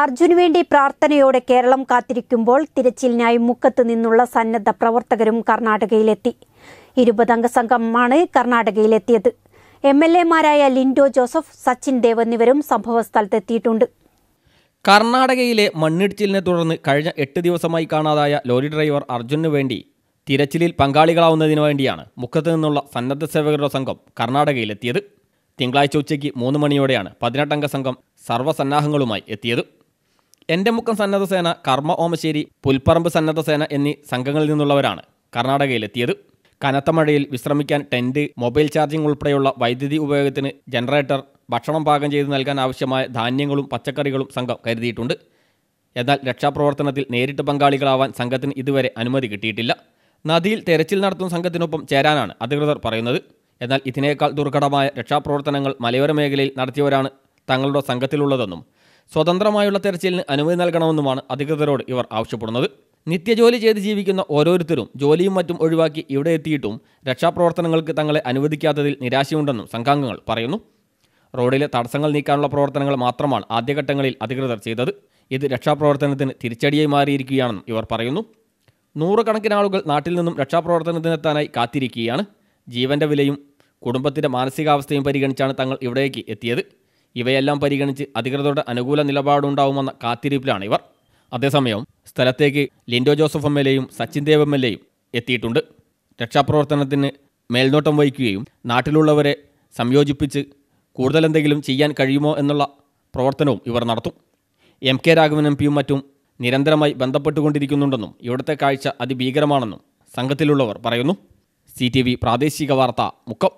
അർജുനു വേണ്ടി പ്രാർത്ഥനയോടെ കേരളം കാത്തിരിക്കുമ്പോൾ തിരച്ചിലിനായി മുക്കത്ത് നിന്നുള്ള സന്നദ്ധ പ്രവർത്തകരും കർണാടകയിലെത്തി. ഇരുപതംഗ സംഘമാണ് കർണാടകയിലെത്തിയത്. എം എൽ എമാരായ ലിൻഡോ ജോസഫ് സച്ചിൻ ദേവ് എന്നിവരും സംഭവസ്ഥലത്തെത്തിയിട്ടുണ്ട്. കർണാടകയിലെ മണ്ണിടിച്ചിലിനെ തുടർന്ന് കഴിഞ്ഞ എട്ട് ദിവസമായി കാണാതായ ലോറി ഡ്രൈവർ അർജുനു വേണ്ടി തിരച്ചിലിൽ പങ്കാളികളാവുന്നതിനു വേണ്ടിയാണ് മുഖത്ത് നിന്നുള്ള സന്നദ്ധ സേവകരുടെ സംഘം കർണാടകയിലെത്തിയത്. തിങ്കളാഴ്ച ഉച്ചയ്ക്ക് മൂന്ന് മണിയോടെയാണ് പതിനെട്ടംഗ സംഘം സർവസന്നാഹങ്ങളുമായി എത്തിയത്. എന്റെ മുക്കം സന്നദ്ധ സേന കർമ്മ ഓമശ്ശേരി പുൽപ്പറമ്പ് സന്നദ്ധ സേന എന്നീ സംഘങ്ങളിൽ നിന്നുള്ളവരാണ് കർണാടകയിലെത്തിയത്. കനത്ത മഴയിൽ വിശ്രമിക്കാൻ ടെന്റ് മൊബൈൽ ചാർജിംഗ് ഉൾപ്പെടെയുള്ള വൈദ്യുതി ഉപയോഗത്തിന് ജനറേറ്റർ ഭക്ഷണം പാകം ചെയ്ത് നൽകാൻ ആവശ്യമായ ധാന്യങ്ങളും പച്ചക്കറികളും സംഘം കരുതിയിട്ടുണ്ട്. എന്നാൽ രക്ഷാപ്രവർത്തനത്തിൽ നേരിട്ട് പങ്കാളികളാവാൻ സംഘത്തിന് ഇതുവരെ അനുമതി കിട്ടിയിട്ടില്ല. നദിയിൽ തെരച്ചിൽ നടത്തുന്ന സംഘത്തിനൊപ്പം ചേരാനാണ് അധികൃതർ പറയുന്നത്. എന്നാൽ ഇതിനേക്കാൾ ദുർഘടമായ രക്ഷാപ്രവർത്തനങ്ങൾ മലയോര മേഖലയിൽ നടത്തിയവരാണ് തങ്ങളുടെ സംഘത്തിലുള്ളതെന്നും സ്വതന്ത്രമായുള്ള തെരച്ചിലിന് അനുമതി നൽകണമെന്നുമാണ് അധികൃതരോട് ഇവർ ആവശ്യപ്പെടുന്നത്. നിത്യജോലി ചെയ്ത് ജീവിക്കുന്ന ഓരോരുത്തരും ജോലിയും മറ്റും ഒഴിവാക്കി ഇവിടെ എത്തിയിട്ടും രക്ഷാപ്രവർത്തനങ്ങൾക്ക് തങ്ങളെ അനുവദിക്കാത്തതിൽ നിരാശയുണ്ടെന്നും സംഘാംഗങ്ങൾ പറയുന്നു. റോഡിലെ തടസ്സങ്ങൾ നീക്കാനുള്ള പ്രവർത്തനങ്ങൾ മാത്രമാണ് ആദ്യഘട്ടങ്ങളിൽ അധികൃതർ ചെയ്തത്. ഇത് രക്ഷാപ്രവർത്തനത്തിന് തിരിച്ചടിയായി മാറിയിരിക്കുകയാണെന്നും ഇവർ പറയുന്നു. നൂറുകണക്കിന് ആളുകൾ നാട്ടിൽ നിന്നും രക്ഷാപ്രവർത്തനത്തിനെത്താനായി കാത്തിരിക്കുകയാണ്. ജീവന്റെ വിലയും കുടുംബത്തിന്റെ മാനസികാവസ്ഥയും പരിഗണിച്ചാണ് തങ്ങൾ ഇവിടേക്ക് എത്തിയത്. ഇവയെല്ലാം പരിഗണിച്ച് അധികൃതരുടെ അനുകൂല നിലപാടുണ്ടാവുമെന്ന കാത്തിരിപ്പിലാണ് ഇവർ. അതേസമയം സ്ഥലത്തേക്ക് ലിൻഡോ ജോസഫ് എം എൽ എയും സച്ചിൻ ദേവ് എം എൽ എയും എത്തിയിട്ടുണ്ട്. രക്ഷാപ്രവർത്തനത്തിന് മേൽനോട്ടം വഹിക്കുകയും നാട്ടിലുള്ളവരെ സംയോജിപ്പിച്ച് കൂടുതൽ എന്തെങ്കിലും ചെയ്യാൻ കഴിയുമോ എന്നുള്ള പ്രവർത്തനവും ഇവർ നടത്തും. എം കെ രാഘവൻ എം പിയും മറ്റും നിരന്തരമായി ബന്ധപ്പെട്ടുകൊണ്ടിരിക്കുന്നുണ്ടെന്നും ഇവിടുത്തെ കാഴ്ച അതിഭീകരമാണെന്നും സംഘത്തിലുള്ളവർ പറയുന്നു. സി പ്രാദേശിക വാർത്ത മുക്കം.